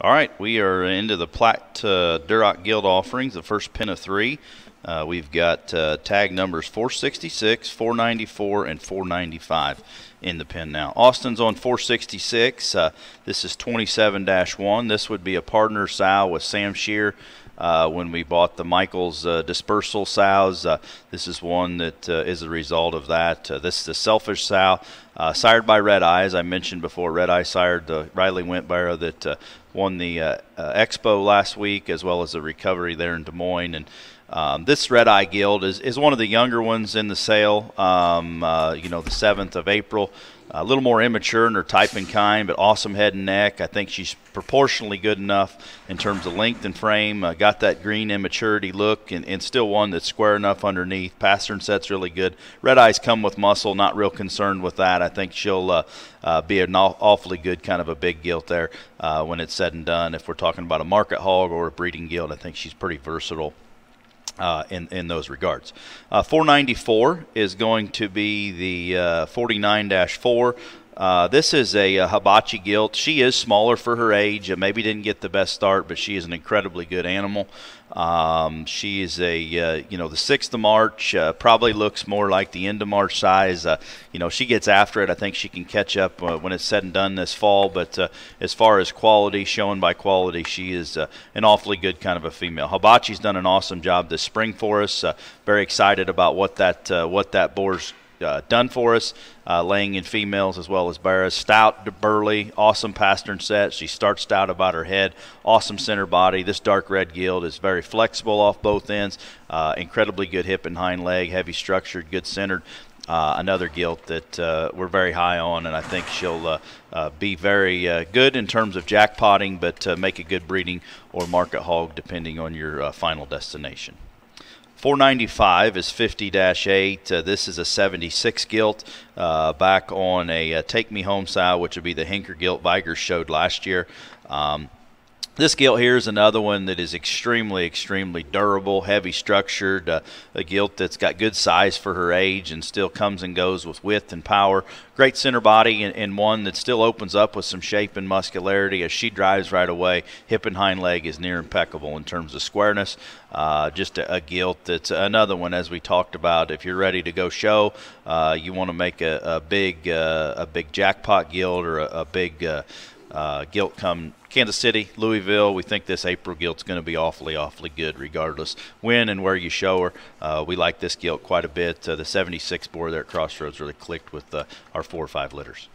All right, we are into the Platt uh, Duroc Gilt offerings, the first pin of three. Uh, we've got uh, tag numbers 466, 494, and 495 in the pin now. Austin's on 466. Uh, this is 27 1. This would be a partner sow with Sam Shear. Uh, when we bought the Michaels uh, dispersal sows. Uh, this is one that is a result of that. This is the selfish sow, sired by Red Eye, as I mentioned before. Red Eye sired the Riley Wentbarrow that won the Expo last week, as well as the recovery there in Des Moines. And um, this Red Eye Gilt is, is one of the younger ones in the sale. Um, uh, you know, the 7th of April. A little more immature in her type and kind, but awesome head and neck. I think she's proportionally good enough in terms of length and frame. Uh, got that green immaturity look, and, and, still one that's square enough underneath. Pastern set's really good. Red eyes come with muscle. Not real concerned with that. I think she'll uh, uh, be an awfully good kind of a big gilt there uh, when it's said and done. If we're talking about a market hog or a breeding gilt, I think she's pretty versatile uh, in, in those regards. Uh, 494 is going to be the uh, 49 4. Uh, this is a, a, hibachi gilt. She is smaller for her age. maybe didn't get the best start, but she is an incredibly good animal. Um, she is a, uh, you know, the 6th of March, uh, probably looks more like the end of March size. Uh, you know, she gets after it. I think she can catch up uh, when it's said and done this fall. But uh, as far as quality, shown by quality, she is an awfully good kind of a female. Hibachi's done an awesome job this spring for us. very excited about what that, what that boar's uh, done for us, uh, laying in females as well as bears. Stout, burly, awesome pastern set. She starts stout about her head, awesome center body. This dark red gilt is very flexible off both ends, uh, incredibly good hip and hind leg, heavy structured, good centered. Uh, another gilt that uh, we're very high on, and I think she'll uh, uh be very uh, good in terms of jackpotting, but uh, make a good breeding or market hog depending on your final destination. 495 is 50-8. Uh, this is a 76 gilt uh, back on a uh, Take Me Home style, which would be the Hinker gilt Vigors showed last year. Um, this gilt here is another one that is extremely, extremely durable, heavy structured, uh, a gilt that's got good size for her age and still comes and goes with width and power. Great center body and, and one that still opens up with some shape and muscularity as she drives right away. Hip and hind leg is near impeccable in terms of squareness. Uh, just a, a, gilt that's another one, as we talked about. If you're ready to go show, uh, you want to make a, a big, uh, a big jackpot gilt or a, a big uh, gilt come Kansas City, Louisville. We think this April gilt's going to be awfully, awfully good, regardless when and where you show her. Uh, we like this gilt quite a bit. Uh, the 76 boar there at Crossroads really clicked with uh, our four or five litters.